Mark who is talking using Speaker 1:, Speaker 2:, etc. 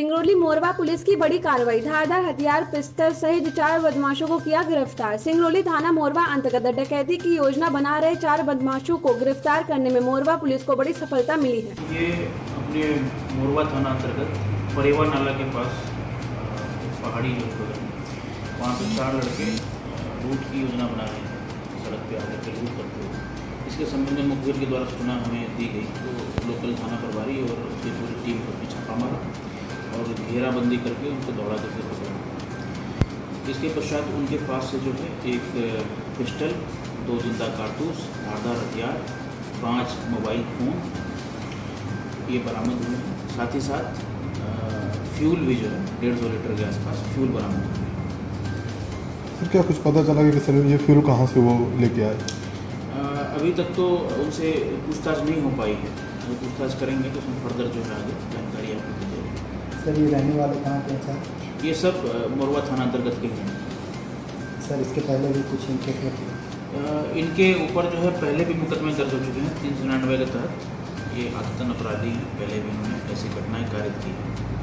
Speaker 1: Singrauli Morwa police की बड़ी कार्रवाई। धारदार हथियार, पिस्टल सहित चार बदमाशों को किया गिरफ़्तार। सिंगरौली थाना मोरवा अंतर्गत डकैती की योजना बना रहे चार बदमाशों को गिरफ़्तार करने में मोरवा पुलिस को बड़ी सफलता मिली है।
Speaker 2: ये अपने मोरवा थाना अंतर्गत परेवा नाला के पास पहाड़ी वहाँ पे चार लड़के लूट की योजना बना रहे हैं, सड़क पे आकर के लूट करते हुए। इसके संबंध में मुखबिर के द्वारा सूचना हमें दी गई तो लोकल थाना प्रभारी और घेराबंदी करके उनको दौड़ा करके पकड़ा। इसके पश्चात उनके पास से जो है एक पिस्टल दो ज़िंदा कारतूस धारदार हथियार पाँच मोबाइल फ़ोन ये बरामद हुए हैं। साथ ही साथ फ्यूल भी जो है डेढ़ सौ लीटर के आसपास फ्यूल बरामद हुए हैं।
Speaker 3: सर क्या कुछ पता चला कि सर ये फ्यूल कहाँ से वो लेके आए?
Speaker 2: अभी तक तो उनसे पूछताछ नहीं हो पाई है। पूछताछ करेंगे तो उसमें फर्दर जो है आगे जानकारी आपको
Speaker 4: सर ये रहने वाले कहाँ के सर?
Speaker 2: ये सब मोरवा थाना अंतर्गत के हैं।
Speaker 4: सर इसके पहले भी कुछ इनके थे?
Speaker 2: इनके ऊपर जो है पहले भी मुकदमे दर्ज हो चुके हैं तीन सौ निन्यानवे के तहत। ये आदतन अपराधी हैं पहले भी उन्होंने ऐसी घटनाएँ कारित की हैं।